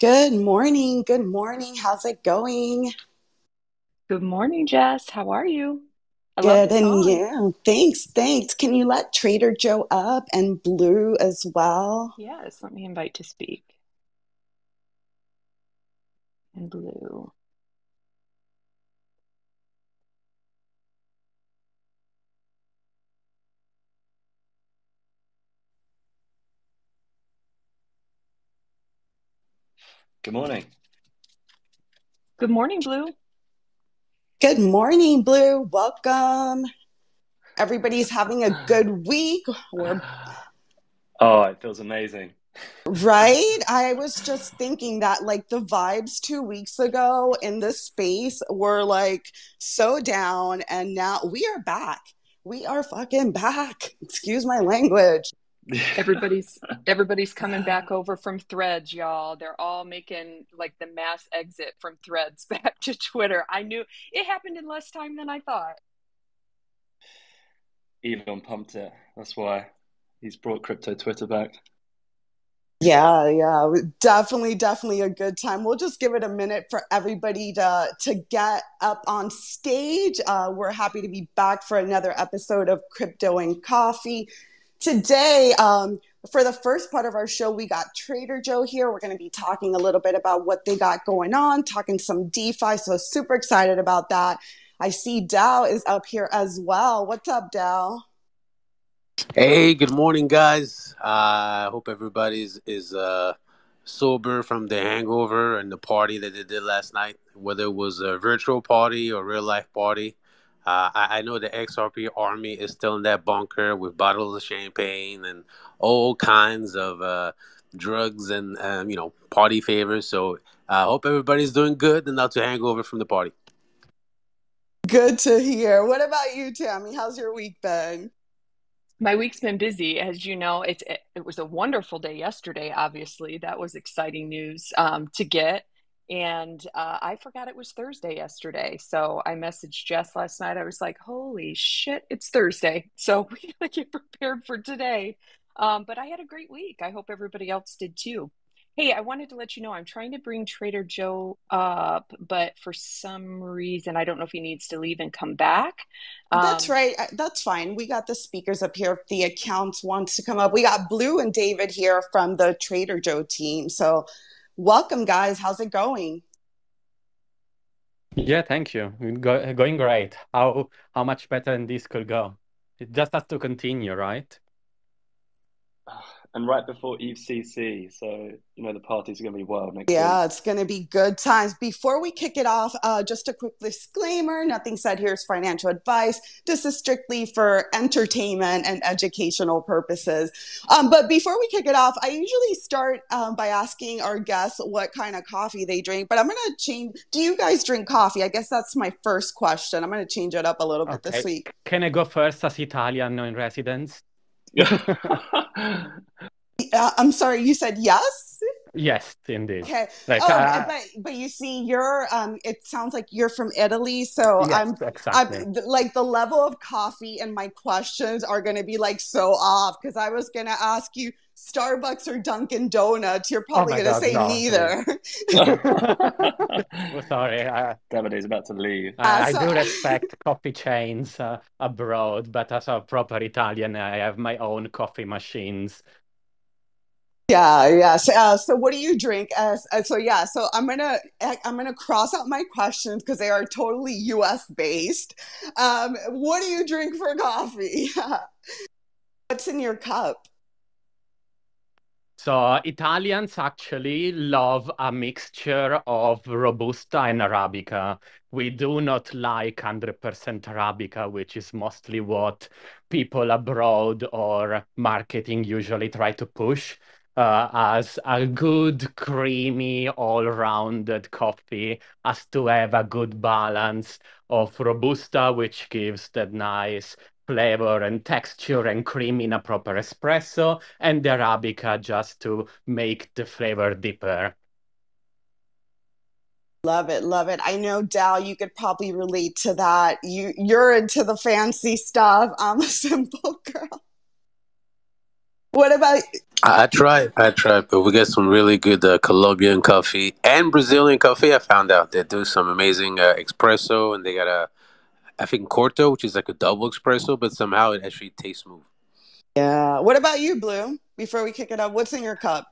Good morning. Good morning. How's it going? Good morning, Jess. How are you? I Good. And yeah, thanks. Thanks. Can you let Trader Joe up and Blue as well? Yes, let me invite to speak. And blue. Good morning. Good morning, Blue. Good morning, Blue. Welcome. Everybody's having a good week. We're Oh, it feels amazing. right. I was just thinking that like the vibes two weeks ago in this space were like so down, and now we are back. We are fucking back. Excuse my language. Everybody's everybody's coming back over from Threads, y'all. They're all making like the mass exit from Threads back to Twitter. I knew it happened in less time than I thought. Elon pumped it. That's why he's brought crypto Twitter back. Yeah, yeah, definitely, definitely a good time. We'll just give it a minute for everybody to to get up on stage. Uh, we're happy to be back for another episode of Crypto and Coffee. Today, um, for the first part of our show, we got Trader Joe here. We're going to be talking a little bit about what they got going on, talking some DeFi. So super excited about that. I see Dow is up here as well. What's up, Dow? Hey, good morning, guys. I uh, hope everybody's is uh, sober from the hangover and the party that they did last night, whether it was a virtual party or real life party. Uh, I, I, know the XRP army is still in that bunker with bottles of champagne and all kinds of uh, drugs and um, you know party favors. So I hope everybody's doing good and not to hangover from the party. Good to hear. What about you, Tammy? How's your week been? My week's been busy, as you know. It's it, it was a wonderful day yesterday. Obviously, that was exciting news um, to get. And uh, I forgot it was Thursday yesterday, so I messaged Jess last night. I was like, "Holy shit, it's Thursday!" So we gotta get prepared for today. Um, but I had a great week. I hope everybody else did too. Hey, I wanted to let you know I'm trying to bring Trader Joe up, but for some reason, I don't know if he needs to leave and come back. That's Um, right. Uh, That's fine. We got the speakers up here. If the account wants to come up, we got Blue and David here from the Trader Joe team. So, welcome, guys. How's it going? Yeah, thank you. Go, going great. How how much better than this could go? It just has to continue, right? Ah, and right before EthCC, so you know the parties are going to be wild next Yeah, week. it's going to be good times. Before we kick it off, uh, just a quick disclaimer nothing said here is financial advice. This is strictly for entertainment and educational purposes. Um, but before we kick it off, I usually start um, by asking our guests what kind of coffee they drink. But I'm going to change. Do you guys drink coffee? I guess that's my first question. I'm going to change it up a little bit this week. Can I go first as Italian in residence? Uh, I'm sorry, you said yes? Yes, indeed. Okay. Like, Oh, uh, but but you see, you're um. It sounds like you're from Italy, so yes, I'm exactly. I'm th- like the level of coffee and my questions are going to be like so off because I was going to ask you Starbucks or Dunkin' Donuts. You're Oh probably my going to God, say no, please. neither. Oh, Sorry, I, Davide's about to leave. Uh, I, I do respect coffee chains uh, abroad, but as a proper Italian, I have my own coffee machines. Yeah, yeah. So, uh, so what do you drink? Uh, so yeah. So I'm gonna I'm gonna cross out my questions because they are totally U.S. based. Um, what do you drink for coffee? What's in your cup? So Italians actually love a mixture of Robusta and Arabica. We do not like 100% Arabica, which is mostly what people abroad or marketing usually try to push uh, as a good, creamy, all-rounded coffee has to have a good balance of Robusta, which gives that nice flavor and texture and cream in a proper espresso, and the Arabica just to make the flavor deeper. Love it, love it. I know, Dal, you could probably relate to that. You you're into the fancy stuff. I'm a simple girl. What about I, I tried, I tried, but we get some really good uh, Colombian coffee and Brazilian coffee. I found out they do some amazing uh, espresso, and they got a, I think Corto, which is like a double espresso, but somehow it actually tastes smooth. Yeah. What about you, Blue? Before we kick it up, what's in your cup?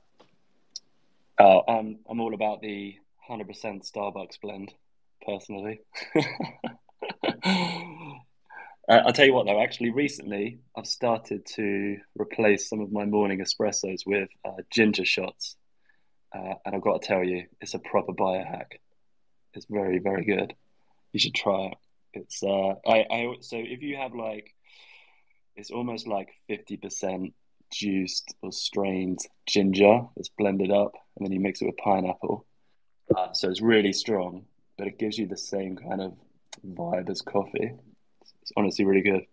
Oh, I'm I'm all about the 100% Starbucks blend, personally. Uh, I'll tell you what, though, actually, recently I've started to replace some of my morning espressos with uh, ginger shots. Uh, and I've got to tell you, it's a proper biohack. It's very, very good. You should try it. It's uh, I, I so if you have like, it's almost like fifty percent juiced or strained ginger that's blended up, and then you mix it with pineapple. Uh, so it's really strong, but it gives you the same kind of vibe as coffee. It's honestly really good.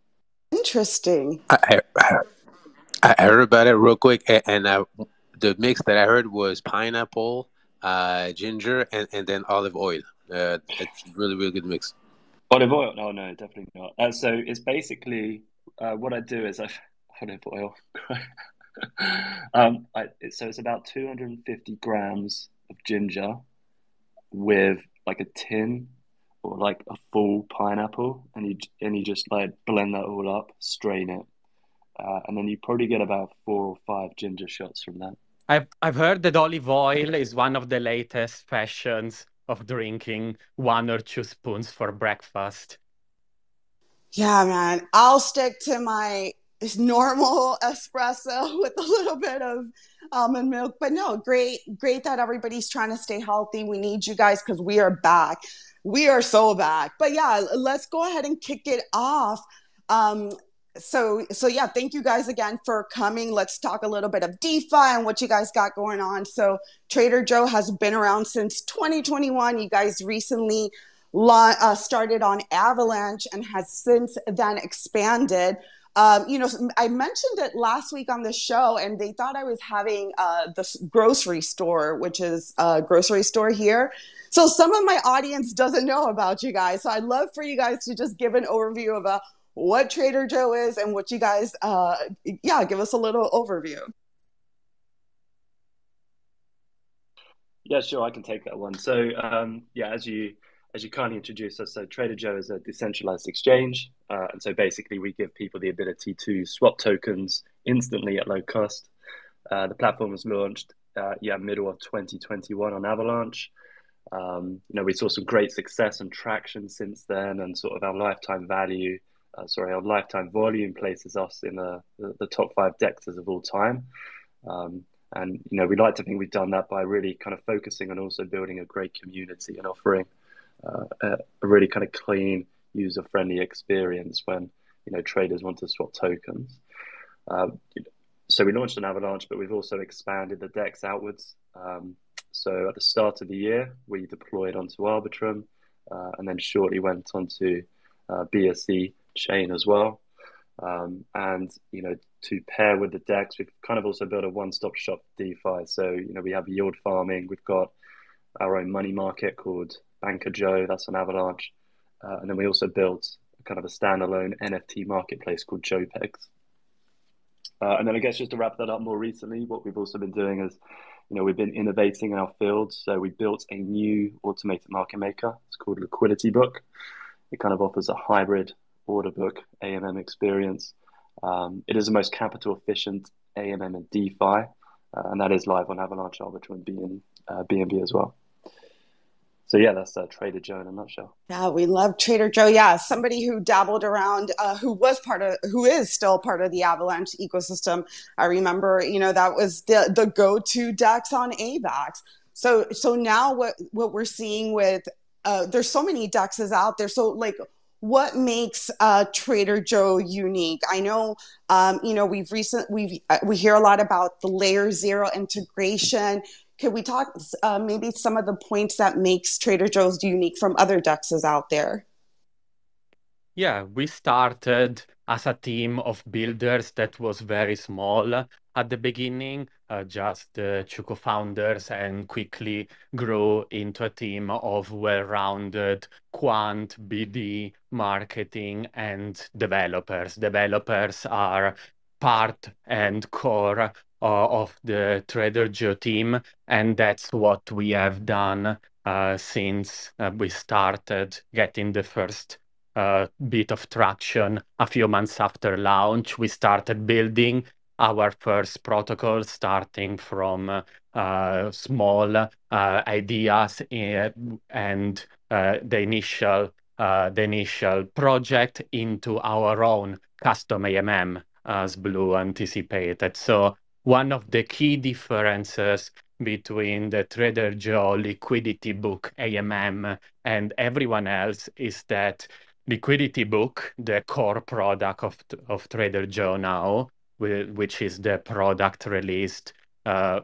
Interesting. I, I, I heard about it real quick, and, and I, the mix that I heard was pineapple, uh, ginger, and, and then olive oil. Uh, it's really, really good mix. Olive oil? No, no, definitely not. Uh, so it's basically uh, what I do is I olive oil. um, I, so it's about 250 grams of ginger with like a tin or like a full pineapple, and you and you just like blend that all up, strain it, uh, and then you probably get about four or five ginger shots from that. I've I've heard that olive oil is one of the latest fashions of drinking one or two spoons for breakfast. Yeah, man. I'll stick to my normal espresso with a little bit of almond milk. But no, great, great that everybody's trying to stay healthy. We need you guys because we are back. We are so back. But yeah, let's go ahead and kick it off. Um, so so yeah thank you guys again for coming let's talk a little bit of defi and what you guys got going on so trader joe has been around since 2021 you guys recently uh, started on avalanche and has since then expanded um, you know, I mentioned it last week on the show, and they thought I was having uh, this grocery store, which is a grocery store here. So some of my audience doesn't know about you guys. So I'd love for you guys to just give an overview of uh, what Trader Joe is and what you guys, uh, yeah, give us a little overview. Yeah, sure, I can take that one. So, um, yeah, as you as you kindly introduced us, so Trader Joe is a decentralized exchange. Uh, and so basically, we give people the ability to swap tokens instantly at low cost. Uh, the platform was launched, uh, yeah, middle of 2021 on Avalanche. Um, you know, we saw some great success and traction since then, and sort of our lifetime value, uh, sorry, our lifetime volume places us in the, the, the top five dexers of all time. Um, and you know, we like to think we've done that by really kind of focusing on also building a great community and offering uh, a, really kind of clean, user-friendly experience when you know traders want to swap tokens. Um, so we launched an Avalanche, but we've also expanded the DEX outwards. Um, so at the start of the year, we deployed onto Arbitrum, uh, and then shortly went onto uh, BSC chain as well. Um, and you know, to pair with the DEX, we've kind of also built a one-stop shop DeFi. So you know, we have yield farming, we've got our own money market called Banker Joe, that's an Avalanche. Uh, and then we also built kind of a standalone NFT marketplace called JoePegs. Uh, and then I guess just to wrap that up more recently, what we've also been doing is, you know, we've been innovating in our field. So we built a new automated market maker. It's called Liquidity Book. It kind of offers a hybrid order book AMM experience. Um, it is the most capital efficient AMM and DeFi, uh, and that is live on Avalanche, Arbitrum, and BNB uh, BNB as well so yeah, that's uh, Trader Joe in a nutshell. Yeah, we love Trader Joe. Yeah, somebody who dabbled around, uh, who was part of, who is still part of the Avalanche ecosystem. I remember, you know, that was the the go to DEX on AVAX. So so now what what we're seeing with uh, there's so many dexes out there. So like what makes uh, Trader Joe unique? I know, um, you know, we've recent we uh, we hear a lot about the layer zero integration. Could we talk uh, maybe some of the points that makes Trader Joe's unique from other dexes out there? Yeah, we started as a team of builders that was very small at the beginning, uh, just uh, two co-founders, and quickly grew into a team of well-rounded quant, BD, marketing, and developers. Developers are part and core uh, of the Trader Joe team, and that's what we have done uh, since uh, we started getting the first bit of traction a few months after launch. We started building our first protocol, starting from small ideas and the initial the initial project into our own custom AMM, as Blue anticipated. So one of the key differences between the Trader Joe liquidity book AMM and everyone else is that liquidity book, the core product of, of Trader Joe now, which is the product released uh,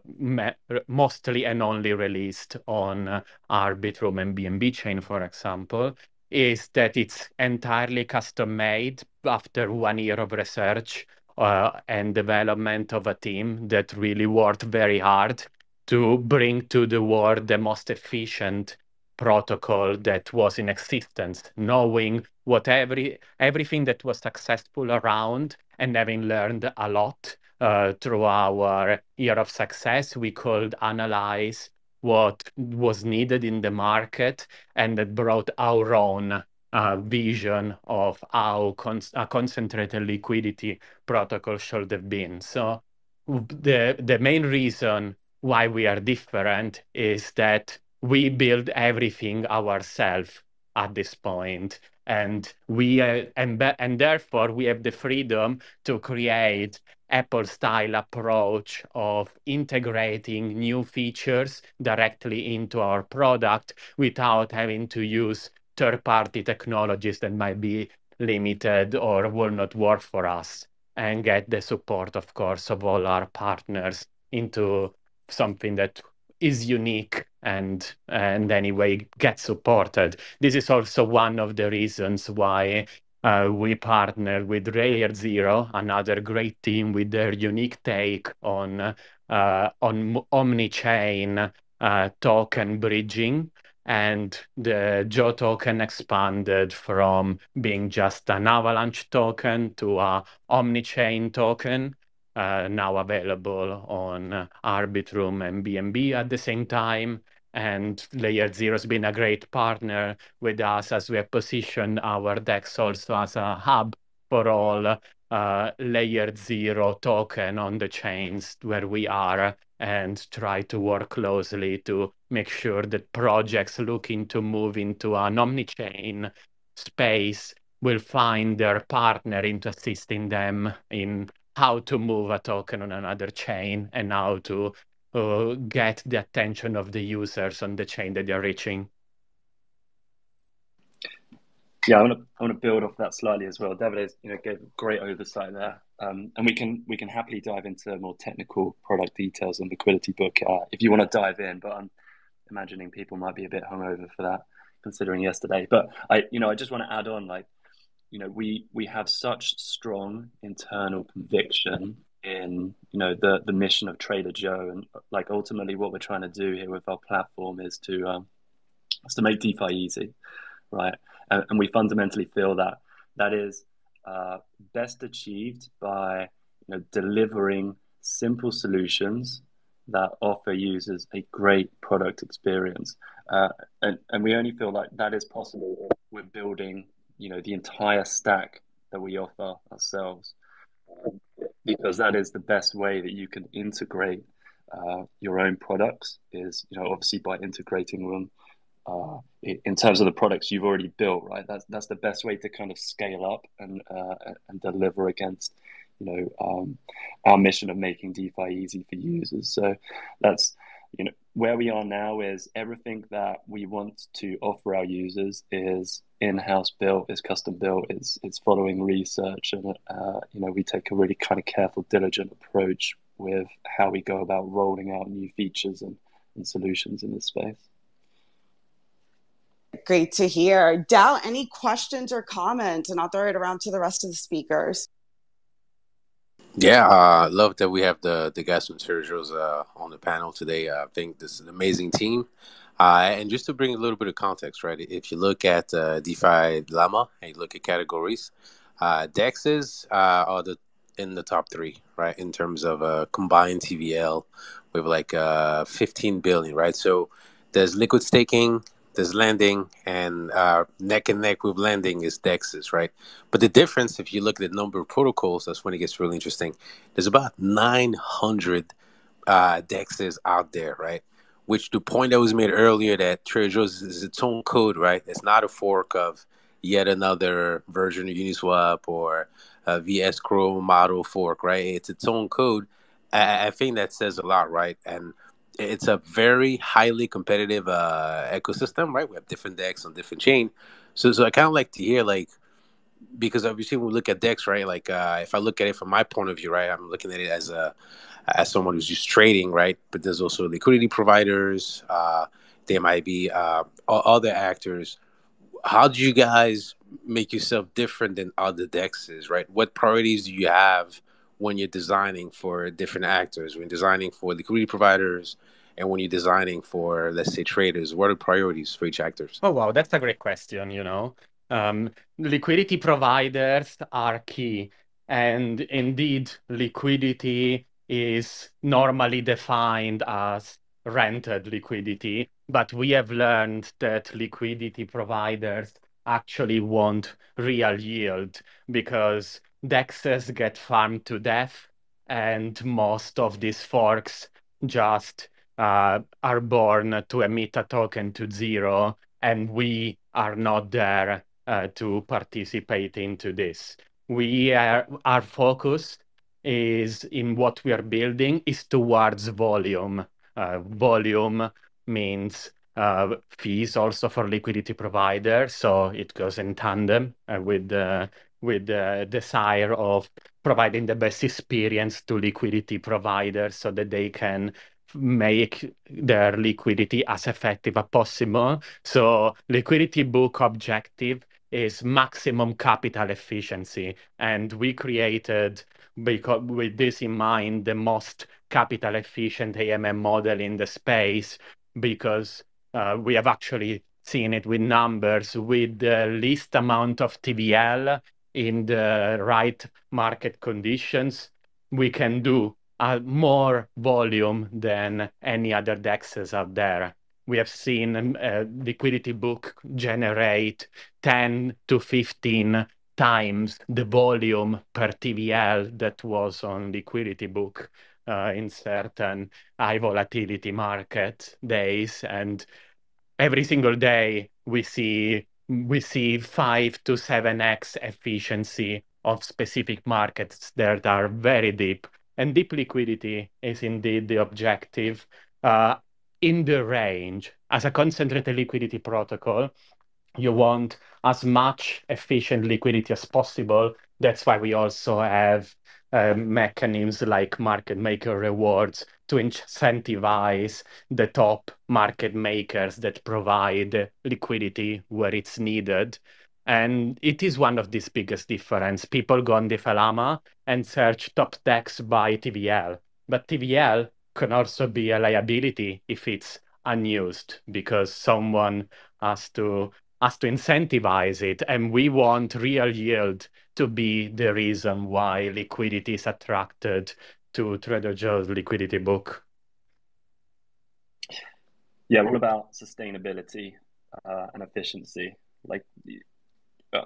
mostly and only released on Arbitrum and BNB chain, for example, is that it's entirely custom made after one year of research uh, and development of a team that really worked very hard to bring to the world the most efficient protocol that was in existence, knowing what every everything that was successful around and having learned a lot uh, through our year of success, we could analyze what was needed in the market and that brought our own vision of how con- a concentrated liquidity protocol should have been. So the the main reason why we are different is that we build everything ourselves at this point and we uh, and, and therefore we have the freedom to create apple style approach of integrating new features directly into our product without having to use third party technologies that might be limited or will not work for us and get the support of course of all our partners into something that is unique and and anyway get supported. This is also one of the reasons why uh, we partner with Layer Zero, another great team with their unique take on uh, on omni-chain uh, token bridging. And the Joe token expanded from being just an Avalanche token to a omni-chain token uh, now available on uh, Arbitrum and BNB at the same time. And Layer Zero has been a great partner with us as we have positioned our DEX also as a hub for all uh, Layer Zero token on the chains where we are and try to work closely to make sure that projects looking to move into an omni-chain space will find their partner into assisting them in how to move a token on another chain and how to uh, get the attention of the users on the chain that they're reaching. Yeah, I want to I want to build off that slightly as well. David, you know, gave great oversight there, um, and we can we can happily dive into more technical product details and liquidity book uh, if you want to dive in. But I'm imagining people might be a bit hungover for that, considering yesterday. But I, you know, I just want to add on like you know we we have such strong internal conviction in you know the the mission of Trader Joe and like ultimately what we're trying to do here with our platform is to um, is to make DeFi easy, right? And, and we fundamentally feel that that is uh, best achieved by you know delivering simple solutions that offer users a great product experience, uh, and and we only feel like that is possible if we're building you know the entire stack that we offer ourselves because that is the best way that you can integrate uh, your own products is you know obviously by integrating them uh, in terms of the products you've already built right that's that's the best way to kind of scale up and uh, and deliver against you know um, our mission of making DeFi easy for users so that's you know where we are now is everything that we want to offer our users is in-house built, is custom built, it's it's following research, and uh, you know we take a really kind of careful, diligent approach with how we go about rolling out new features and, and solutions in this space. Great to hear. Dal, any questions or comments? And I'll throw it around to the rest of the speakers. Yeah, I uh, love that we have the the guys from Trader Joe's uh, on the panel today. I think this is an amazing team. Uh, and just to bring a little bit of context, right? If you look at uh, DeFi Llama and you look at categories, uh, DEXs uh, are the in the top three, right? In terms of uh, combined TVL, with like uh, 15 billion, right? So there's liquid staking, there's lending, and uh, neck and neck with lending is DEXs, right? But the difference, if you look at the number of protocols, that's when it gets really interesting. There's about 900 uh, out there, right? Which the point that was made earlier that Trader Joe's is its own code, right? It's not a fork of yet another version of Uniswap or a VS Crow model fork, right? It's its own code. I, I think that says a lot, right? And it's a very highly competitive uh, ecosystem, right? We have different DEXs on different chain. So, so I kind of like to hear like because obviously when we look at DEXs, right? Like uh, if I look at it from my point of view, right, I'm looking at it as a as someone who's just trading, right? But there's also liquidity providers. Uh, there might be uh, other actors. How do you guys make yourself different than other dexes, right? What priorities do you have when you're designing for different actors, when designing for liquidity providers, and when you're designing for, let's say, traders? What are priorities for each actors? Oh wow, that's a great question. You know, um, liquidity providers are key, and indeed, liquidity is normally defined as rented liquidity, but we have learned that liquidity providers actually want real yield because dexes get farmed to death and most of these forks just uh, are born to emit a token to zero and we are not there uh, to participate into this we are our focus is in what we are building is towards volume. Uh, volume means uh, fees also for liquidity providers, so it goes in tandem uh, with with the desire of providing the best experience to liquidity providers so that they can make their liquidity as effective as possible. So liquidity book objective is maximum capital efficiency. And we created, because with this in mind, the most capital efficient AMM model in the space because uh, we have actually seen it with numbers with the least amount of TVL in the right market conditions. We can do more volume than any other dexes out there we have seen um, liquidity book generate 10 to 15 times the volume per TVL that was on liquidity book uh, in certain high volatility market days. And every single day we see we see five to seven x efficiency of specific markets that are very deep. And deep liquidity is indeed the objective. Uh, in the range as a concentrated liquidity protocol you want as much efficient liquidity as possible that's why we also have uh, mechanisms like market maker rewards to incentivize the top market makers that provide liquidity where it's needed. And it is one of these biggest difference. People go on DeFi and search top DEX by tvl but tvl can also be a liability if it's unused because someone has to has to incentivize it. And we want real yield to be the reason why liquidity is attracted to Trader Joe's liquidity book. Yeah, what about sustainability uh, and efficiency? Like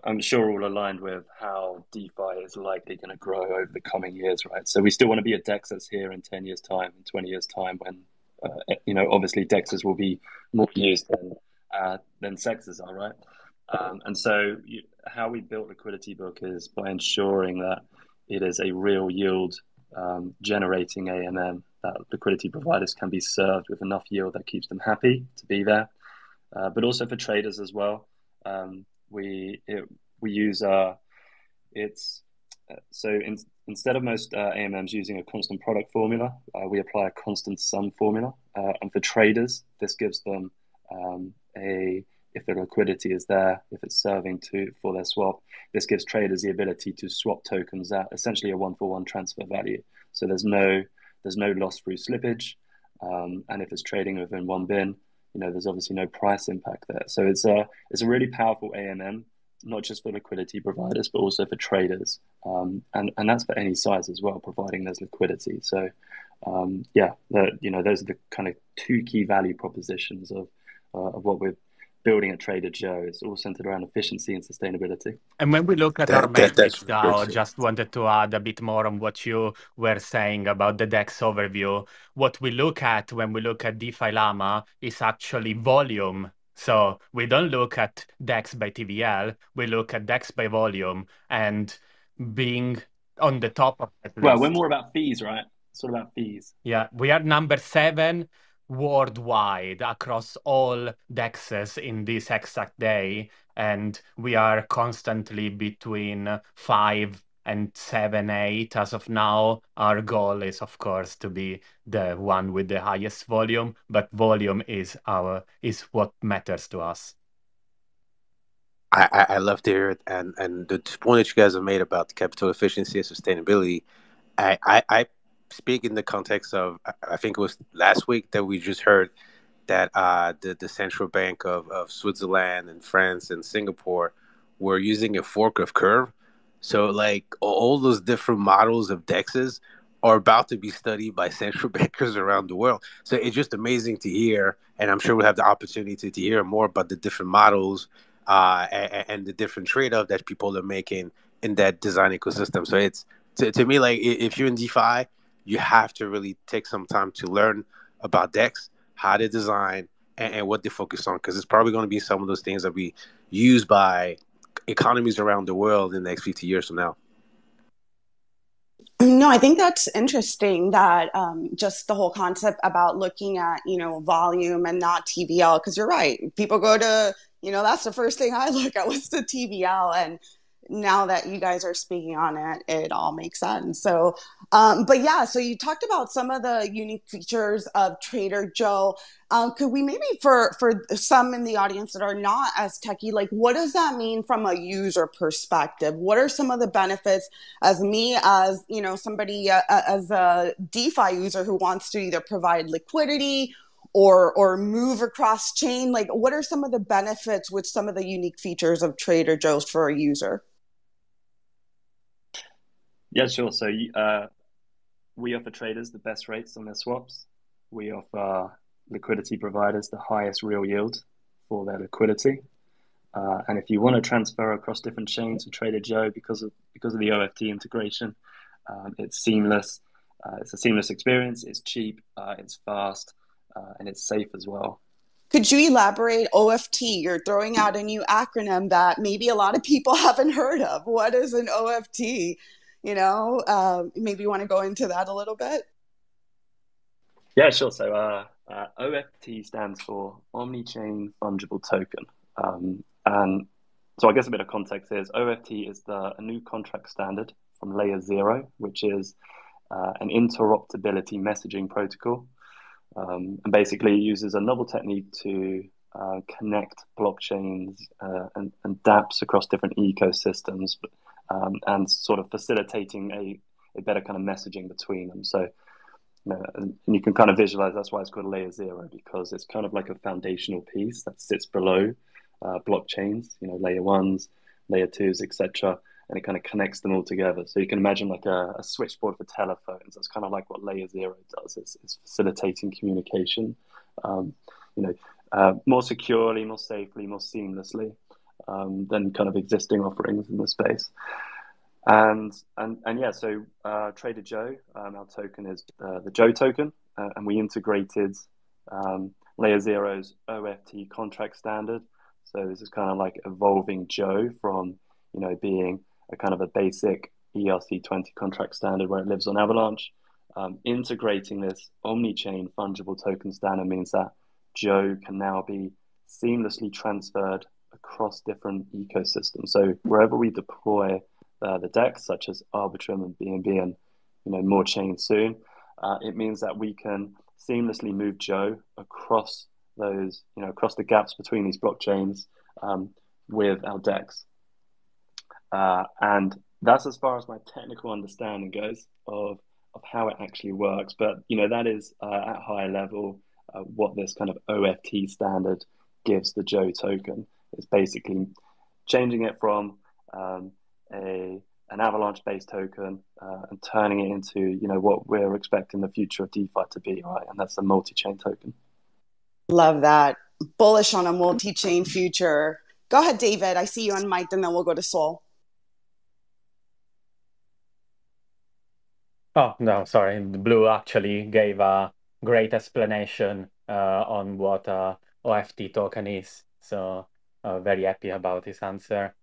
I'm sure all aligned with how DeFi is likely going to grow over the coming years, right? So we still want to be a Dexes here in 10 years' time, in 20 years' time, when, uh, you know, obviously Dexes will be more used than, uh, than CEXes are, right? Um, and so you, how we built Liquidity Book is by ensuring that it is a real yield um, generating AMM, that liquidity providers can be served with enough yield that keeps them happy to be there, uh, but also for traders as well. Um, we it, we use uh, it's uh, so in, instead of most uh, AMMs using a constant product formula, uh, we apply a constant sum formula. And for traders, this gives them um, a if the liquidity is there, if it's serving to for their swap, this gives traders the ability to swap tokens at essentially a one for one transfer value. So there's no there's no loss through slippage, um, and if it's trading within one bin, you know, there's obviously no price impact there. So it's a it's a really powerful AMM not just for liquidity providers, but also for traders. Um, and, and that's for any size as well, providing there's liquidity. So, um, yeah, the, you know, those are the kind of two key value propositions of, uh, of what we're building at Trader Joe. It's all centered around efficiency and sustainability. And when we look at that, our metrics now, just wanted to add a bit more on what you were saying about the DEX overview. What we look at when we look at DeFi Llama is actually volume. So we don't look at DEX by TVL, we look at DEX by volume and being on the top of that Well, we're more about fees, right? It's all about fees. Yeah, we are number seven worldwide across all dexes in this exact day and we are constantly between five and seven eight as of now. Our goal is of course to be the one with the highest volume but volume is our is what matters to us. I, I love to hear it, and and the point that you guys have made about capital efficiency and sustainability, I, I, I speak in the context of I think it was last week that we just heard that uh, the the central bank of, of Switzerland and France and Singapore were using a fork of curve. So like all those different models of dexes are about to be studied by central bankers around the world. So it's just amazing to hear, and I'm sure we'll have the opportunity to, to hear more about the different models uh, and, and, the different trade-off that people are making in that design ecosystem. So it's to, to me like if you're in DeFi you have to really take some time to learn about DEXs, how to design, and, and what they focus on, because it's probably going to be some of those things that we use by economies around the world in the next 50 years from now. No, I think that's interesting that um, just the whole concept about looking at, you know, volume and not TVL, because you're right. People go to, you know, that's the first thing I look at. was the TVL? And now that you guys are speaking on it, it all makes sense. So, um, but yeah, so you talked about some of the unique features of Trader Joe. Um, could we maybe for for some in the audience that are not as techy, like what does that mean from a user perspective? What are some of the benefits as me as you know somebody uh, uh as a DeFi user who wants to either provide liquidity or or move across chain? Like what are some of the benefits with some of the unique features of Trader Joe's for a user? Yeah, sure. So uh, we offer traders the best rates on their swaps. We offer liquidity providers the highest real yield for their liquidity. Uh, and if you want to transfer across different chains with Trader Joe because of because of the OFT integration, um, it's seamless. Uh, it's a seamless experience. It's cheap. Uh, it's fast, uh, and it's safe as well. Could you elaborate OFT? You're throwing out a new acronym that maybe a lot of people haven't heard of. What is an OFT? You know uh, maybe you want to go into that a little bit? Yeah sure. So uh, uh, oft stands for omni-chain fungible token. Um, and so i guess a bit of context is oft is the a new contract standard from layer zero which is uh, an interoperability messaging protocol. Um, and basically uses a novel technique to uh, connect blockchains uh, and, and dapps across different ecosystems um, and sort of facilitating a, a better kind of messaging between them. So, you know, and, you can kind of visualize that's why it's called layer zero because it's kind of like a foundational piece that sits below uh, blockchains, you know, layer ones, layer twos, etc. And it kind of connects them all together. So you can imagine like a, a switchboard for telephones. That's kind of like what layer zero does. It's, it's facilitating communication, um, you know, uh, more securely, more safely, more seamlessly um, than kind of existing offerings in the space. And and and yeah, so uh, Trader Joe, um, our token is uh, the Joe token, uh, and we integrated um, Layer Zero's OFT contract standard. So this is kind of like evolving Joe from you know being a kind of a basic ERC20 contract standard where it lives on Avalanche. Um, integrating this omni-chain fungible token standard means that Joe can now be seamlessly transferred across different ecosystems. So wherever we deploy uh, the DEX, such as Arbitrum and BNB, and you know more chains soon, uh, it means that we can seamlessly move Joe across those, you know, across the gaps between these blockchains um, with our DEX. Uh, and that's as far as my technical understanding goes of of how it actually works. But you know that is uh, at high level uh, what this kind of OFT standard gives the Joe token. It's basically changing it from um, a an Avalanche based token uh, and turning it into you know what we're expecting the future of DeFi to be, right? And that's a multi chain token. Love that. Bullish on a multi chain future. Go ahead, David. I see you on mic, and then we'll go to Sol. Oh no, sorry. Blue actually gave a great explanation uh, on what a OFT token is. So uh, very happy about his answer.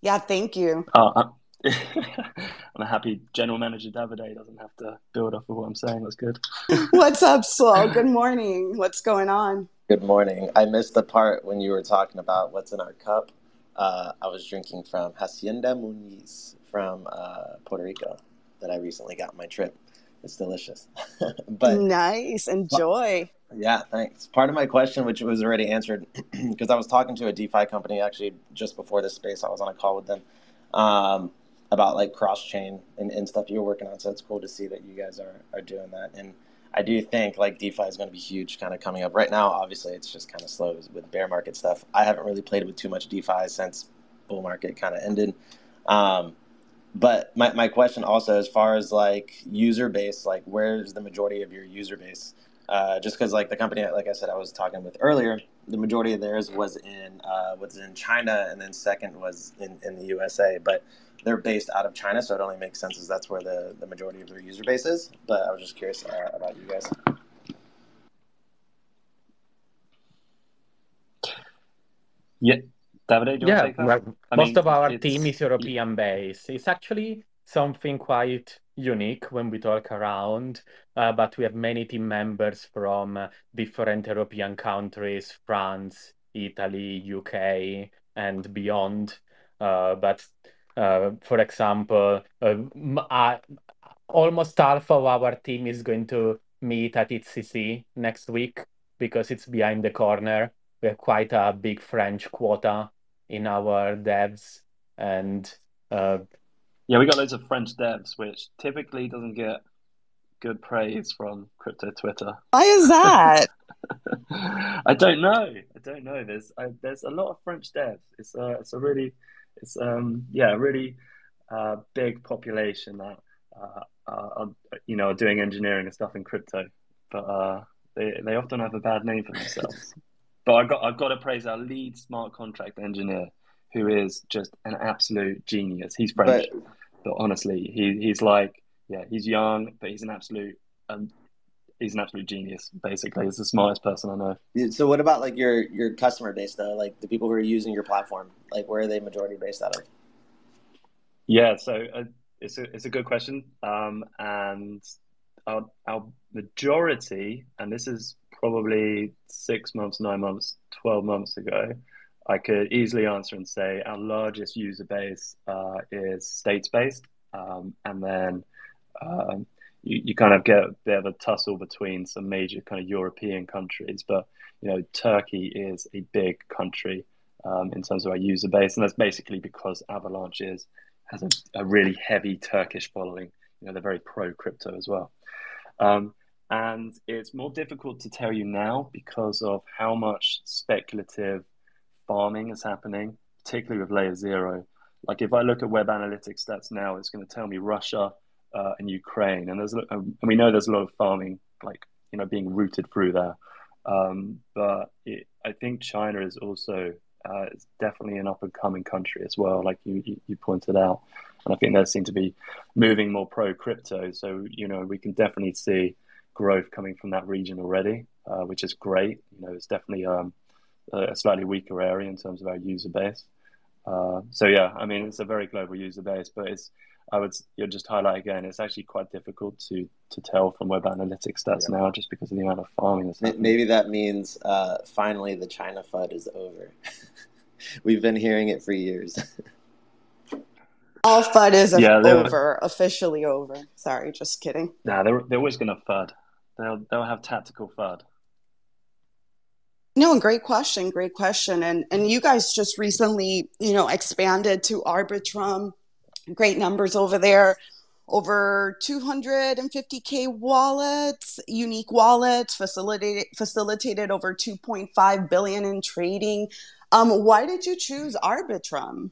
Yeah, thank you. Uh, I'm a happy general manager Davide doesn't have to build off of what I'm saying. That's good. What's up, Sol? Good morning. What's going on? Good morning. I missed the part when you were talking about what's in our cup. Uh, I was drinking from Hacienda Muniz from uh, Puerto Rico that I recently got on my trip. It's delicious. but nice. Enjoy. Yeah, thanks. Part of my question, which was already answered, because I was talking to a DeFi company actually just before this space, I was on a call with them um, about like cross chain and, and stuff you're working on. So it's cool to see that you guys are, are doing that. And I do think like DeFi is going to be huge kind of coming up. Right now, obviously, it's just kind of slow with bear market stuff. I haven't really played with too much DeFi since bull market kind of ended. Um, but my, my question also, as far as like user base, like where's the majority of your user base? Uh, just because like the company, like I said, I was talking with earlier, the majority of theirs was in uh, was in China, and then second was in, in the USA. But they're based out of China, so it only makes sense as that's where the, the majority of their user base is. But I was just curious uh, about you guys. Yeah, Davide, do you yeah, want to take that? I most mean, of our team is European based. It's actually something quite unique when we talk around, uh, but we have many team members from uh, different European countries, France, Italy, UK, and beyond. Uh, but uh, for example, uh, almost half of our team is going to meet at EthCC next week because it's behind the corner. We have quite a big French quota in our devs and uh, yeah we got loads of french devs which typically doesn't get good praise from crypto twitter. Why is that? I don't know. I don't know. There's I, there's a lot of french devs. It's a it's a really it's um yeah really uh, big population that uh, are, you know are doing engineering and stuff in crypto. But uh, they they often have a bad name for themselves but I got I've got to praise our lead smart contract engineer, who is just an absolute genius. He's French, but, but honestly, he he's like yeah, he's young, but he's an absolute um, he's an absolute genius. Basically, he's the smartest person I know. So, what about like your your customer base though? Like the people who are using your platform, like where are they majority based out of? Yeah, so uh, it's a it's a good question, um, and our our majority, and this is probably six months, nine months, 12 months ago, I could easily answer and say our largest user base uh, is states based. Um, and then um, you, you kind of get a bit of a tussle between some major kind of European countries. But, you know, Turkey is a big country um, in terms of our user base. And that's basically because Avalanche is, has a, a really heavy Turkish following. You know, they're very pro crypto as well. Um, and it's more difficult to tell you now because of how much speculative farming is happening, particularly with layer zero. Like if I look at web analytics stats now, it's going to tell me Russia uh, and Ukraine, and there's and we know there's a lot of farming like you know being routed through there. Um, but it, I think China is also uh, it's definitely an up and coming country as well, like you, you pointed out, and I think they seem to be moving more pro crypto. So you know we can definitely see growth coming from that region already, uh, which is great. You know, it's definitely um, a slightly weaker area in terms of our user base. Uh, so yeah, I mean, it's a very global user base, but it's I would you just highlight again, it's actually quite difficult to to tell from web analytics stats yeah. now, just because of the amount of farming that's happening. Maybe that means uh, finally the China FUD is over. We've been hearing it for years. All FUD is yeah, over, officially over. Sorry, just kidding. Nah, they're they're always gonna FUD. They'll they'll have tactical FUD. No, great question, great question. And and you guys just recently, you know, expanded to Arbitrum. Great numbers over there. over 250k wallets, unique wallets, facilitated facilitated over 2.5 billion in trading. Um, why did you choose Arbitrum?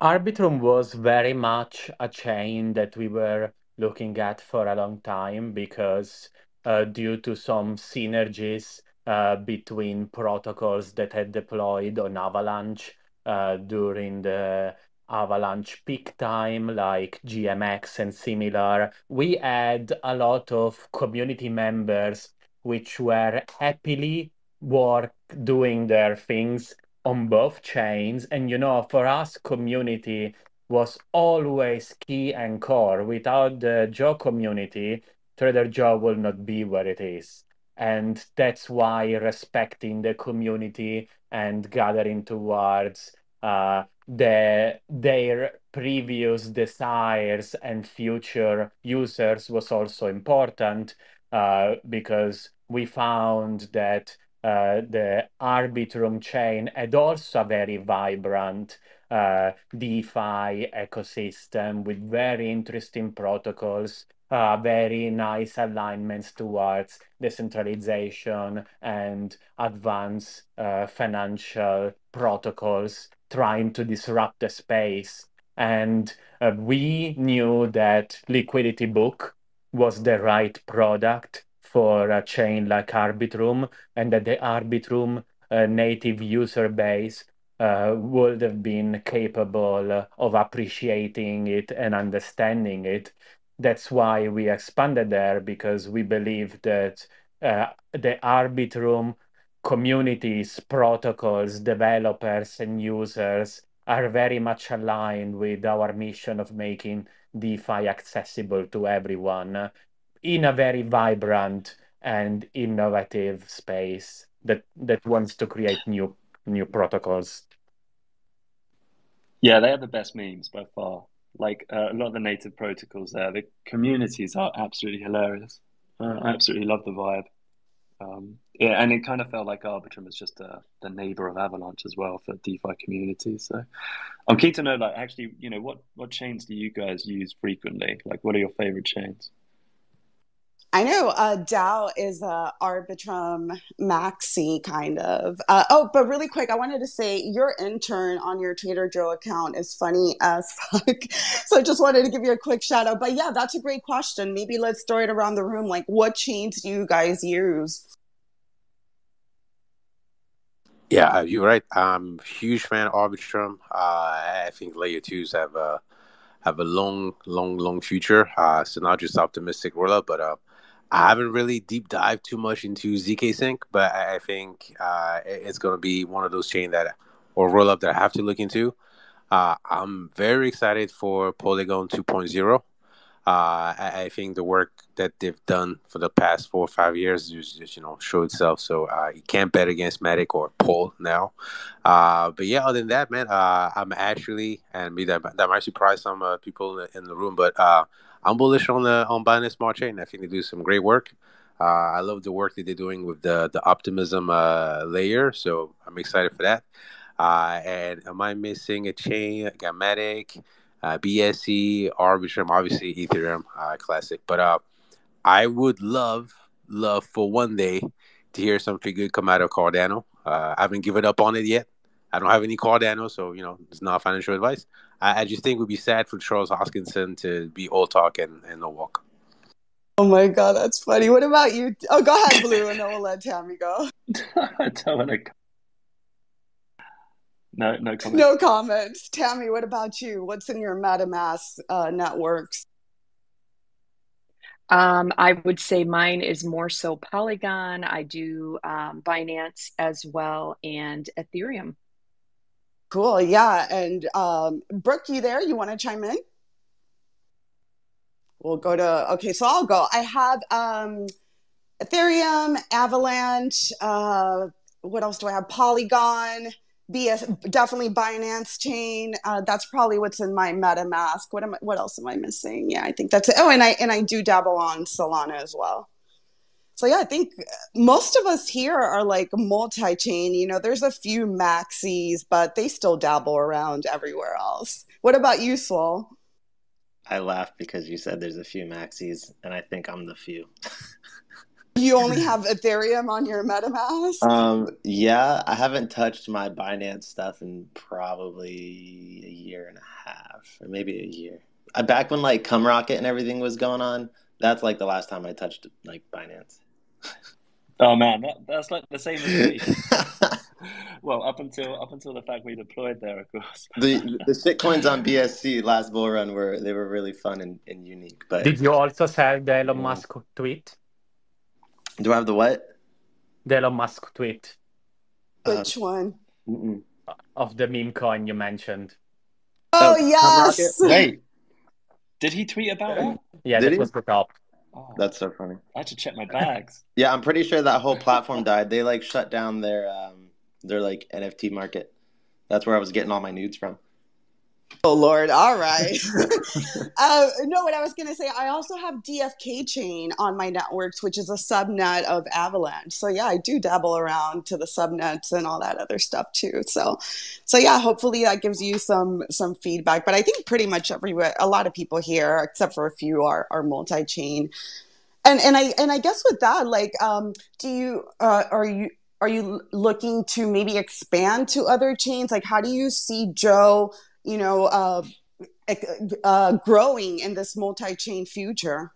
Arbitrum was very much a chain that we were looking at for a long time because uh, due to some synergies uh, between protocols that had deployed on Avalanche uh, during the Avalanche peak time, like GMX and similar, we had a lot of community members which were happily work doing their things on both chains. And you know, for us, community was always key and core. Without the Joe community, Trader Joe will not be where it is. And that's why respecting the community and gathering towards uh, the, their previous desires and future users was also important uh, because we found that uh, the Arbitrum chain had also a very vibrant uh, DeFi ecosystem with very interesting protocols, uh, very nice alignments towards decentralization and advanced uh, financial protocols trying to disrupt the space. And uh, we knew that Liquidity Book was the right product for a chain like Arbitrum, and that the Arbitrum uh, native user base uh, would have been capable of appreciating it and understanding it. That's why we expanded there because we believe that uh, the Arbitrum communities, protocols, developers, and users are very much aligned with our mission of making DeFi accessible to everyone in a very vibrant and innovative space that that wants to create new new protocols. Yeah, they have the best memes by far. Like uh, a lot of the native protocols there, the communities are absolutely hilarious. Uh, I absolutely love the vibe. Um, yeah, and it kind of felt like Arbitrum was just a, the neighbor of Avalanche as well for DeFi communities. So I'm keen to know, like, actually, you know, what what chains do you guys use frequently? Like, what are your favorite chains? I know uh, DAO is a Arbitrum Maxi kind of. Uh, oh, but really quick, I wanted to say your intern on your Trader Joe account is funny as fuck. so I just wanted to give you a quick shout out. But yeah, that's a great question. Maybe let's throw it around the room. Like, what chains do you guys use? Yeah, you're right. I'm huge fan of Arbitrum. Uh, I think layer twos have a have a long, long, long future. Uh, so not just optimistic roll but uh, I haven't really deep dived too much into zk Sync, but I, think uh, it's going to be one of those chains that or roll up that I have to look into. Uh, I'm very excited for Polygon 2.0. Uh, I, I, think the work that they've done for the past four or five years just, just you know show itself. So uh, you can't bet against Matic or Pol now. Uh, but yeah, other than that, man, uh, I'm actually and maybe that that might surprise some people in the, in the room, but I'm bullish on the on Binance Smart Chain. I think they do some great work. Uh, I love the work that they're doing with the the optimism uh, layer, so I'm excited for that. Uh, and am I missing a chain? Got uh, BSC, Arbitrum, obviously Ethereum uh, Classic. But uh, I would love, love for one day to hear something good come out of Cardano. I haven't given up on it yet. I don't have any Cardano, so you know it's not financial advice. I, I just think it would be sad for Charles Hoskinson to be all talk and, and no walk. Oh my god, that's funny. What about you? Oh, go ahead, Blue, and then we'll let Tammy go. no, no comments. No comments. Tammy, what about you? What's in your MetaMask uh, networks? Um, I would say mine is more so Polygon. I do um, Binance as well and Ethereum. Cool. Yeah. And um, Brooke, you there? You want to chime in? We'll go to, okay, so I'll go. I have um, Ethereum, Avalanche. Uh, what else do I have? Polygon, BS, definitely Binance Chain. Uh, that's probably what's in my MetaMask. What am I, What else am I missing? Yeah, I think that's it. Oh, and I and I do dabble on Solana as well. So yeah, I think most of us here are like multi-chain. You know, there's a few maxis, but they still dabble around everywhere else. What about you, Swole? I laughed because you said there's a few maxis, and I think I'm the few. you only have Ethereum on your MetaMask? Um, yeah, I haven't touched my Binance stuff in probably a year and a half, or maybe a year. I, back when like CumRocket and everything was going on, that's like the last time I touched like Binance. Oh man, that, that's like the same as me. well, up until up until the fact we deployed there, of course. the the shitcoins on BSC last bull run were they were really fun and, and unique. But did you also sell the Elon Musk tweet? Do I have the what? The Elon Musk tweet. Which uh, one? Mm-mm. Of the meme coin you mentioned. Oh, oh yes. Wait, did he tweet about it? Yeah, Did that he? was the top. Oh, That's so funny. I had to check my bags. Yeah, I'm pretty sure that whole platform died. They like shut down their um their like NFT market. That's where I was getting all my nudes from. Oh Lord! All right. uh, no, what I was gonna say, I also have DFK chain on my networks, which is a subnet of Avalanche. So yeah, I do dabble around to the subnets and all that other stuff too. So, so yeah, hopefully that gives you some some feedback. But I think pretty much everywhere, a lot of people here, except for a few, are are multi chain. And and I and I guess with that, like, um, do you uh, are you are you looking to maybe expand to other chains? Like, how do you see Joe? You know, uh, uh, growing in this multi-chain future.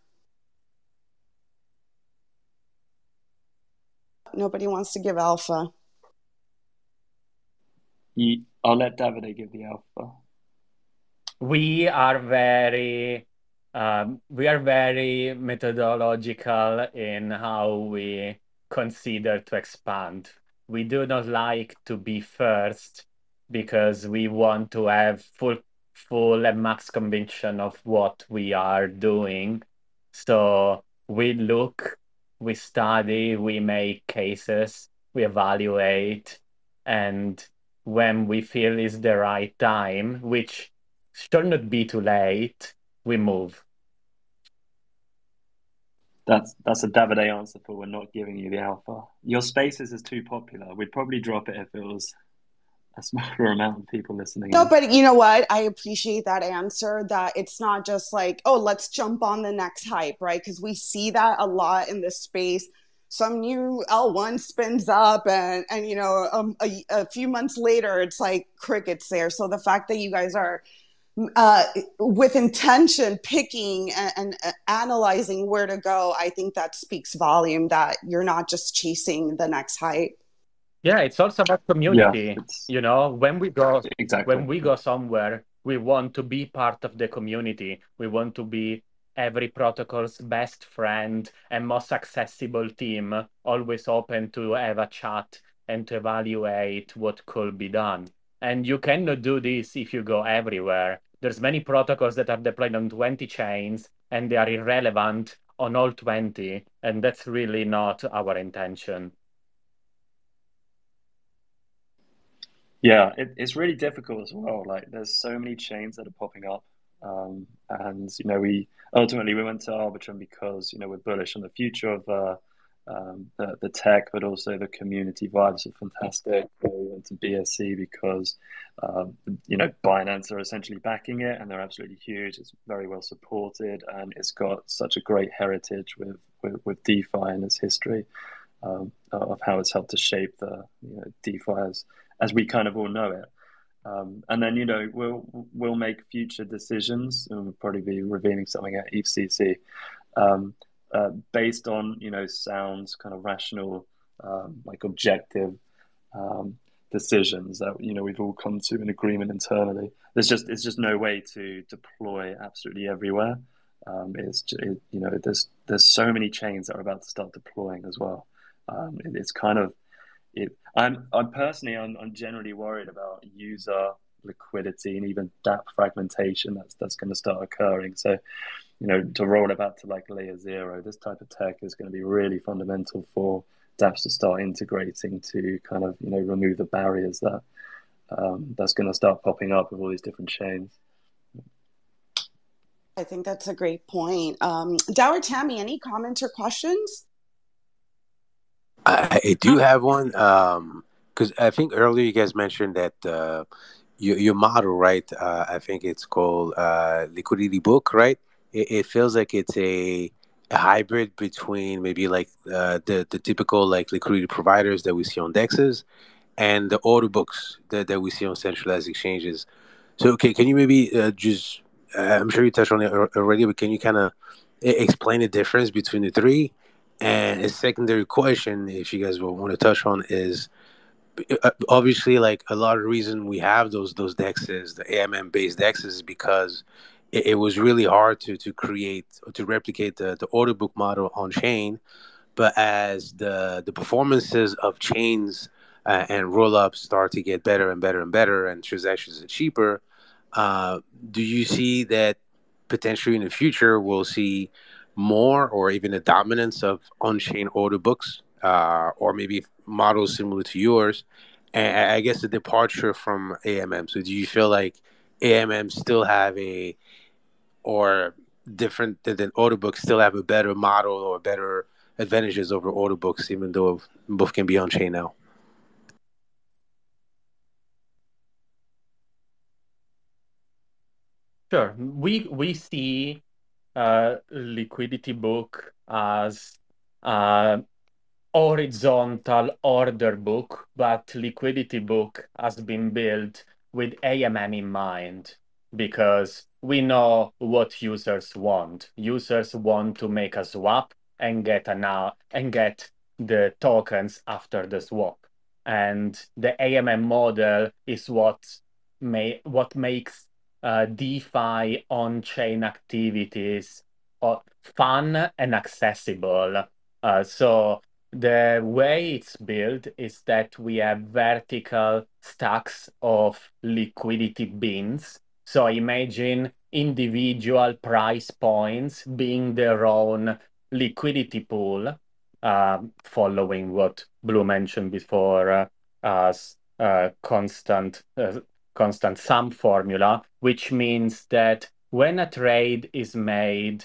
Nobody wants to give alpha. I'll let Davide give the alpha. We are very um, we are very methodological in how we consider to expand. We do not like to be first because we want to have full full and max conviction of what we are doing. So we look, we study, we make cases, we evaluate, and when we feel is the right time, which should not be too late, we move. That's that's a Davide answer for we're not giving you the alpha. Your spaces is too popular. We'd probably drop it if it was a smaller amount of people listening. No, but you know what? I appreciate that answer that it's not just like, oh, let's jump on the next hype, right? Because we see that a lot in this space. Some new L1 spins up, and, and you know, um, a, a few months later, it's like crickets there. So the fact that you guys are uh, with intention picking and, and, uh, analyzing where to go, I think that speaks volume that you're not just chasing the next hype. Yeah, it's also about community. Yeah, you know, when we go exactly when we go somewhere, we want to be part of the community. We want to be every protocol's best friend and most accessible team, always open to have a chat and to evaluate what could be done. And you cannot do this if you go everywhere. There's many protocols that are deployed on 20 chains and they are irrelevant on all 20, and that's really not our intention. Yeah, it, it's really difficult as well. Like, there's so many chains that are popping up, um, and you know, we ultimately we went to Arbitrum because you know we're bullish on the future of uh, um, the, the tech, but also the community vibes are fantastic. We went to BSC because um, you know Binance are essentially backing it, and they're absolutely huge. It's very well supported, and it's got such a great heritage with with, with DeFi and its history um, of how it's helped to shape the you know, as as we kind of all know it. Um, and then you know we'll we'll make future decisions, and we'll probably be revealing something at EthCC um, uh, based on you know sounds kind of rational, um, like objective um, decisions that you know we've all come to an agreement internally. There's just it's just no way to deploy absolutely everywhere. Um, it's it, you know there's there's so many chains that are about to start deploying as well. Um, it, it's kind of it, I'm, I'm personally, I'm, I'm generally worried about user liquidity and even DApp fragmentation that's that's going to start occurring. So, you know, to roll it back to like layer zero, this type of tech is going to be really fundamental for DApps to start integrating to kind of you know remove the barriers that um, that's going to start popping up with all these different chains. I think that's a great point. Um, Dower Tammy, any comments or questions? I, I do have one. Um, because I think earlier you guys mentioned that uh, your your model, right? Uh, I think it's called uh, liquidity book, right? It, it feels like it's a, a hybrid between maybe like uh, the the typical like liquidity providers that we see on dexes and the order books that, that we see on centralized exchanges. So, okay, can you maybe uh, just? Uh, I'm sure you touched on it already, but can you kind of explain the difference between the three? And a secondary question, if you guys want to touch on, is uh, obviously like a lot of reason we have those those dexes, the AMM based dexes, is because it, it, was really hard to to create to replicate the the order book model on chain. But as the the performances of chains uh, and rollups start to get better and better and better, and transactions are cheaper, uh, do you see that potentially in the future we'll see more or even a dominance of on-chain order books uh, or maybe models similar to yours and i guess a departure from amm so do you feel like amm still have a or different than order books still have a better model or better advantages over order books even though both can be on chain now Sure. We we see uh, liquidity book as uh, horizontal order book, but liquidity book has been built with AMM in mind because we know what users want. Users want to make a swap and get an and get the tokens after the swap. And the AMM model is what may what makes uh, DeFi on-chain activities uh, fun and accessible. Uh, so the way it's built is that we have vertical stacks of liquidity bins. So imagine individual price points being their own liquidity pool, uh, following what Blue mentioned before uh, as uh, constant uh, constant sum formula, which means that when a trade is made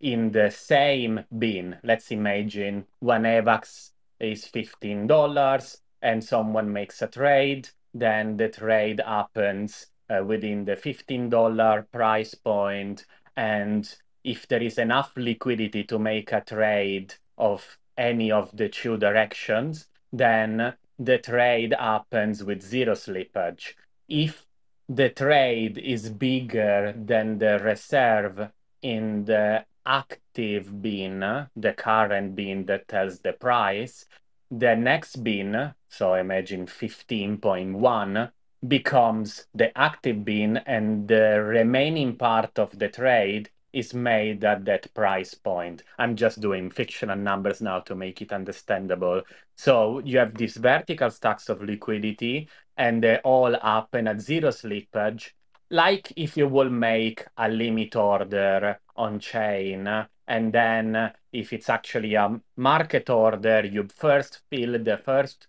in the same bin, let's imagine one AVAX is $15 and someone makes a trade, then the trade happens uh, within the $15 price point. And if there is enough liquidity to make a trade of any of the two directions, then the trade happens with zero slippage if the trade is bigger than the reserve in the active bin, the current bin that tells the price, the next bin, so imagine 15.1, becomes the active bin and the remaining part of the trade is made at that price point. I'm just doing fictional numbers now to make it understandable. So you have these vertical stacks of liquidity and they all happen at zero slippage, like if you will make a limit order on chain. And then if it's actually a market order, you first fill the first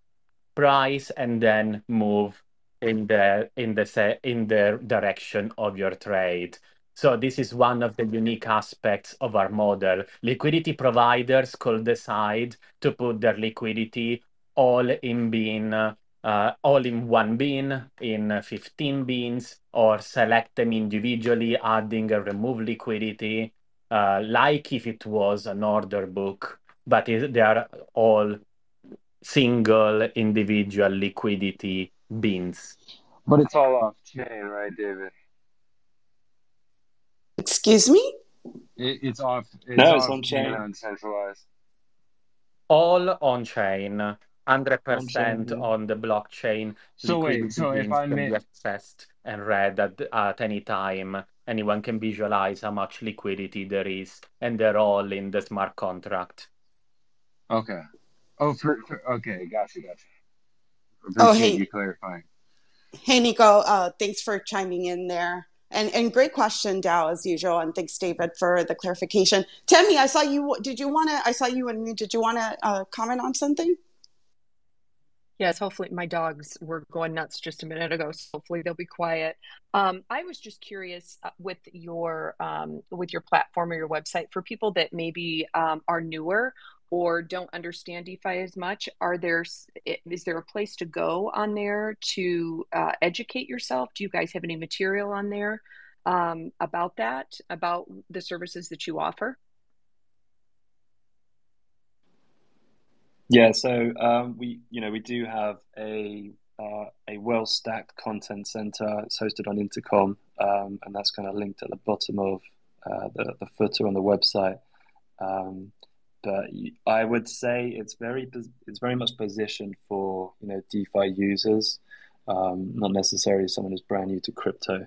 price and then move in the in the in the direction of your trade. So this is one of the unique aspects of our model. Liquidity providers could decide to put their liquidity all in bin, uh, all in one bin, in 15 bins, or select them individually, adding and remove liquidity, uh, like if it was an order book, but it, they are all single individual liquidity bins. But it's all off chain, right, David? Excuse me? It, it's off. It's no, off it's on chain. Uncentralized. All on chain. Hundred percent on the blockchain. So wait, so if I can may... be accessed and read at, at any time, anyone can visualize how much liquidity there is, and they're all in the smart contract. Okay. Oh, for, for okay, gotcha, gotcha. Appreciate oh, hey. you clarifying. Hey, Nico. Uh, thanks for chiming in there. And, and great question, Dow, as usual. And thanks, David, for the clarification. Tammy, I saw you. Did you want to? I saw you and me. Did you want to uh, comment on something? Yes, hopefully my dogs were going nuts just a minute ago, so hopefully they'll be quiet. Um, I was just curious uh, with your um, with your platform or your website for people that maybe um, are newer or don't understand DeFi as much, are there is there a place to go on there to uh, educate yourself? Do you guys have any material on there um, about that, about the services that you offer? Yeah, so um, we you know we do have a uh, a well stacked content center. It's hosted on Intercom, um, and that's kind of linked at the bottom of uh, the the footer on the website. Um, but I would say it's very it's very much positioned for you know DeFi users, um, not necessarily someone who's brand new to crypto.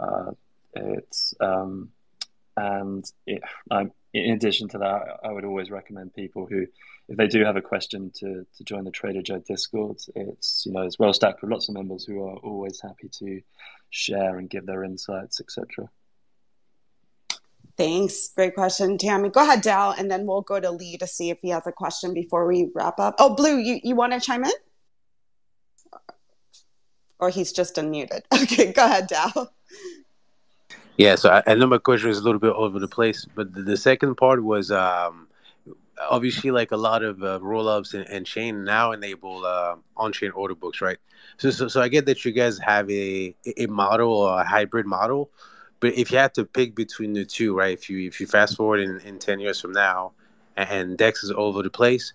Uh, it's um, and it, in addition to that, I would always recommend people who, if they do have a question, to to join the Trader Joe Discord. It's you know it's well stacked with lots of members who are always happy to share and give their insights, etc. Thanks. Great question, Tammy. Go ahead, Dal, and then we'll go to Lee to see if he has a question before we wrap up. Oh, Blue, you, you want to chime in? Or he's just unmuted. Okay, go ahead, Dal. Yeah, so I, I know my question was a little bit over the place, but the, the second part was um, obviously like a lot of uh, rollups and, and chain now enable uh, on-chain order books, right? So, so, so I get that you guys have a a model or a hybrid model, but if you had to pick between the two, right? If you if you fast forward in, in ten years from now, and Dex is all over the place,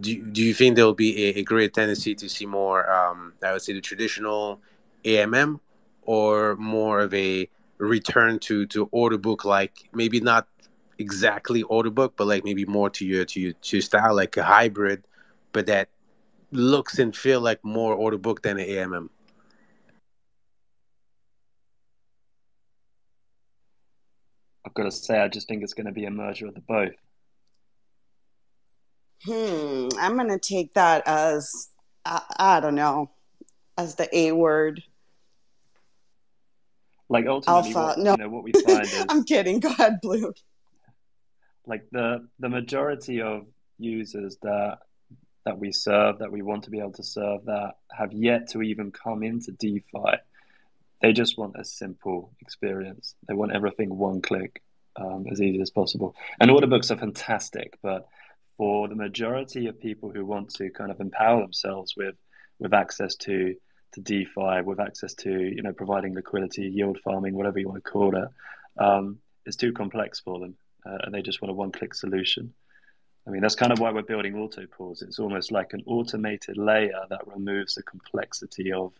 do, do you think there will be a, a great tendency to see more, um, I would say, the traditional AMM, or more of a return to to order book, like maybe not exactly order book, but like maybe more to your to your to your style, like a hybrid, but that looks and feel like more order book than an AMM. I've got to say, I just think it's going to be a merger of the both. Hmm, I'm going to take that as, I, I don't know, as the A word. Like ultimately, Alpha. What, no. You know, what we find is. I'm kidding. Go ahead, Blue. Like the the majority of users that that we serve, that we want to be able to serve, that have yet to even come into DeFi, they just want a simple experience. They want everything one click, um, as easy as possible. And order books are fantastic, but for the majority of people who want to kind of empower themselves with with access to to DeFi, with access to you know providing liquidity, yield farming, whatever you want to call it, um, it's too complex for them, uh, and they just want a one-click solution. I mean, that's kind of why we're building auto pools. It's almost like an automated layer that removes the complexity of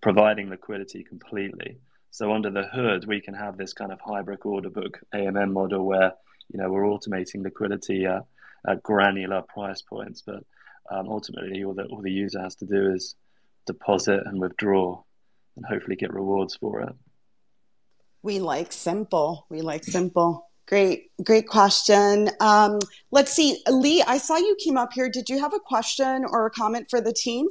providing liquidity completely. So under the hood, we can have this kind of hybrid order book AMM model where you know we're automating liquidity at, at granular price points, but um, ultimately all the all the user has to do is deposit and withdraw, and hopefully get rewards for it. We like simple. We like simple. Great, great question. Um, let's see, Lee. I saw you came up here. Did you have a question or a comment for the team?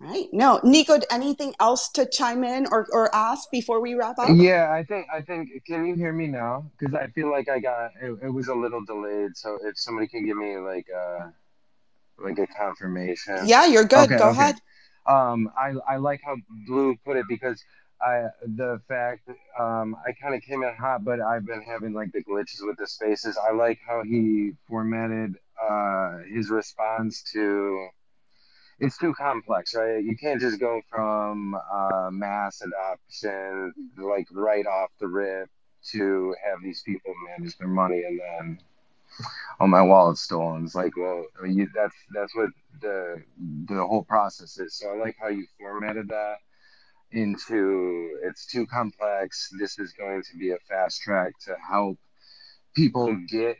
Right. No, Nico, anything else to chime in or, or ask before we wrap up? Yeah, I think I think. Can you hear me now? Because I feel like I got it, it, was a little delayed. So if somebody can give me like uh, like a confirmation. Yeah, you're good. Okay, Go okay. ahead. Um, I I like how Blue put it because I the fact um I kind of came in hot, but I've been having like the glitches with the spaces. I like how he formatted uh his response to it's too complex, right? You can't just go from uh, mass adoption like right off the rip to have these people manage their money and then oh my wallet's stolen. It's like, well, I mean, you, that's that's what the the whole process is. So I like how you formatted that into it's too complex. This is going to be a fast track to help people get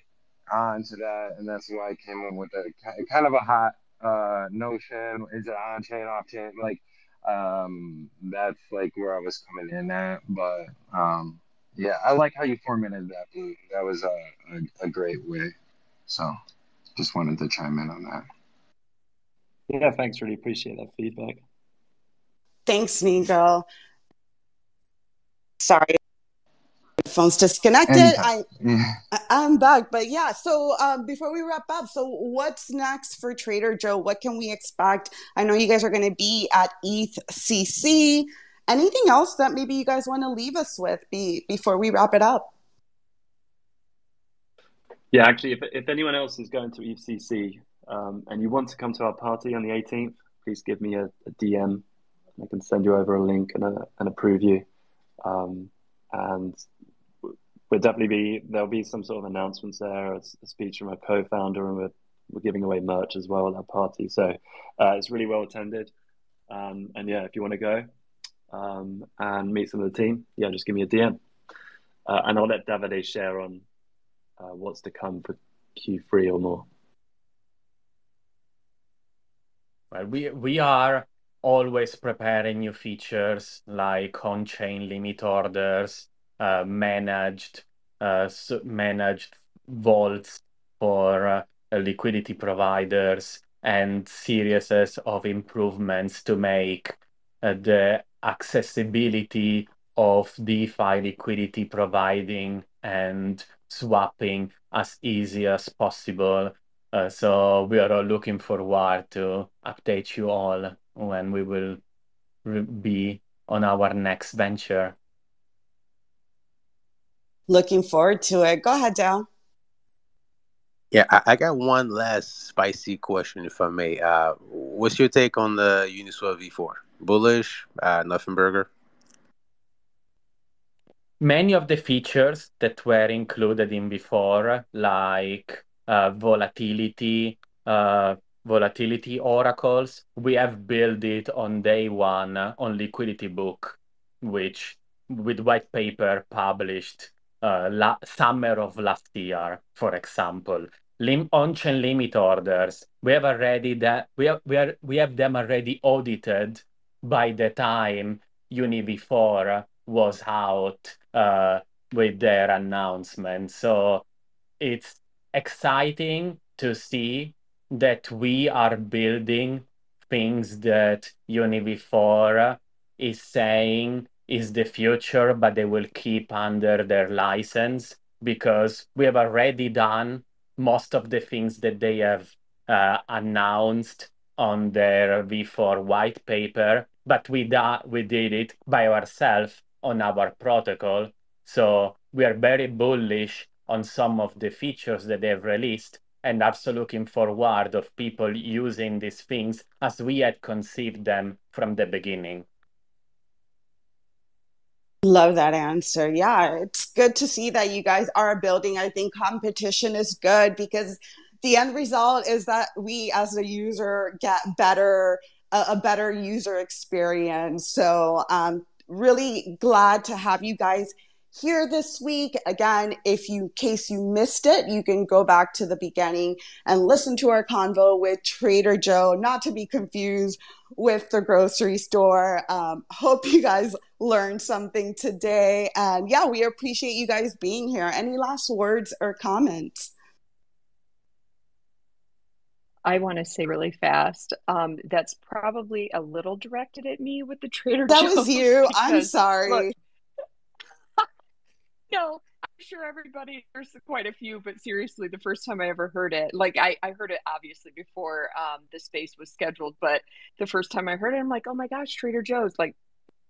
onto that, and that's why I came up with a kind of a hot uh, Notion? Is it on chain, off chain? Like, um, that's like where I was coming in at. But um, yeah, I like how you formatted that. That was a, a, a great way. So just wanted to chime in on that. Yeah, thanks. Really appreciate that feedback. Thanks, Nico. Sorry, phone's disconnected. I, I'm back, but yeah. So um, before we wrap up, so what's next for Trader Joe? What can we expect? I know you guys are going to be at ETHCC. Anything else that maybe you guys want to leave us with be, before we wrap it up? Yeah, actually, if, if anyone else is going to EthCC um, and you want to come to our party on the 18th, please give me a, a DM. I can send you over a link and a, and a preview. Um, and we'll definitely be, there'll be some sort of announcements there, a, a speech from a co-founder, and we're, we're giving away merch as well at that party. So uh, it's really well attended. Um, and yeah, if you want to go um, and meet some of the team, yeah, just give me a DM. Uh, and I'll let Davide share on uh, what's to come for Q3 or more. Well, we we are always preparing new features like on-chain limit orders, uh, managed uh, managed vaults for uh, liquidity providers, and series of improvements to make uh, the accessibility of DeFi liquidity providing and swapping as easy as possible. Uh, so we are all looking forward to update you all when we will be on our next venture. Looking forward to it. Go ahead, Dale. Yeah, I, I, got one last spicy question, if I may. Uh, what's your take on the Uniswap V4? Bullish, uh, nothing burger? many of the features that were included in V4, like uh, volatility, uh, volatility oracles, we have built it on day one on Liquidity Book, which with white paper published uh, la- summer of last year, for example. Lim- on-chain limit orders, we have already that we have we are we have them already audited by the time Uni V4 was out uh, with their announcement. So it's exciting to see that we are building things that Univ4 is saying is the future, but they will keep under their license because we have already done most of the things that they have uh, announced on their V4 white paper, but we, da- we did it by ourselves on our protocol. So we are very bullish on some of the features that they've released and also looking forward of people using these things as we had conceived them from the beginning. Love that answer. Yeah, it's good to see that you guys are building. I think competition is good because the end result is that we as a user get better a, a better user experience. So um, really glad to have you guys here this week. Again, if you, case you missed it, you can go back to the beginning and listen to our convo with Trader Joe, not to be confused with the grocery store. Um, hope you guys learned something today. And yeah, we appreciate you guys being here. Any last words or comments? I want to say really fast. Um, that's probably a little directed at me with the Trader That Joe's was you. because, I'm sorry. Look, no, I'm sure everybody there's quite a few, but seriously, the first time I ever heard it, like I, I heard it obviously before um, the space was scheduled, but the first time I heard it, I'm like, oh my gosh, Trader Joe's. Like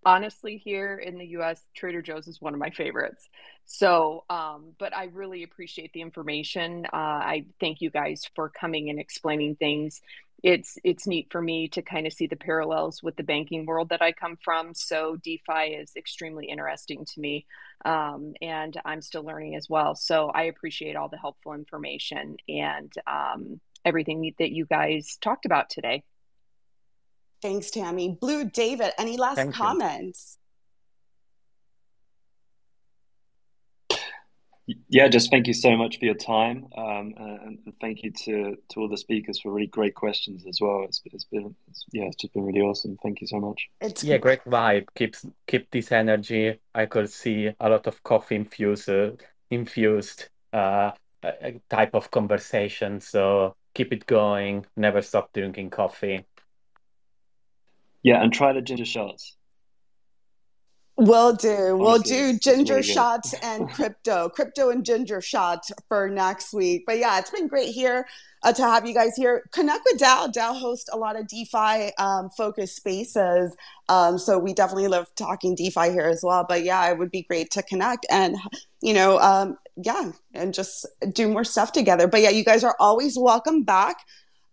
honestly here in the US Trader Joe's is one of my favorites. So um, but I really appreciate the information. Uh, I thank you guys for coming and explaining things. It's it's neat for me to kind of see the parallels with the banking world that I come from. So DeFi is extremely interesting to me, um, and I'm still learning as well. So I appreciate all the helpful information and um, everything that you guys talked about today. Thanks, Tammy. Blue David, any last Thank you. comments? Yeah, just thank you so much for your time, um, and, and thank you to, to all the speakers for really great questions as well. It's, it's been it's, yeah, it's just been really awesome. Thank you so much. It's Yeah, great vibe. Keeps keep this energy. I could see a lot of coffee infused, uh, infused uh, uh, type of conversation. So keep it going. Never stop drinking coffee. Yeah, and try the ginger shots. We'll do. We'll do ginger shots and crypto, crypto and ginger shots for next week. But yeah, it's been great here uh, to have you guys here. Connect with DAO. DAO hosts a lot of DeFi um, focused spaces. Um, so we definitely love talking DeFi here as well. But yeah, it would be great to connect and, you know, um, yeah, and just do more stuff together. But yeah, you guys are always welcome back.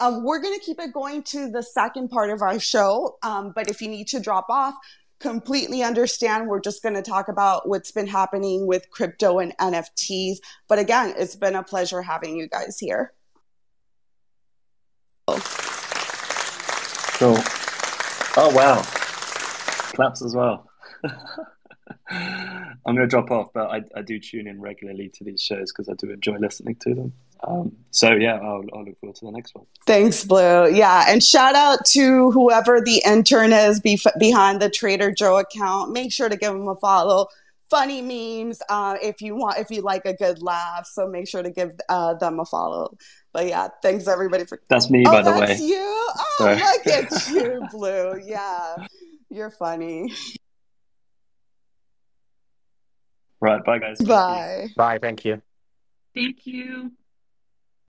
Um, we're going to keep it going to the second part of our show. Um, but if you need to drop off, completely understand. We're just going to talk about what's been happening with crypto and NFTs. But again, it's been a pleasure having you guys here. Cool. Oh, wow. Claps as well. I'm going to drop off, but I, I do tune in regularly to these shows because I do enjoy listening to them. Um, so yeah, I'll, I'll, look forward to the next one. Thanks, Blue. Yeah, and shout out to whoever the intern is be- behind the Trader Joe account. Make sure to give him a follow. Funny memes, uh, if you want, if you like a good laugh. So make sure to give uh, them a follow. But yeah, thanks everybody for. That's me, oh, by the way. you. Oh, Sorry. look at you, Blue. Yeah, you're funny. Right. Bye, guys. Bye. Bye. Thank you. Thank you.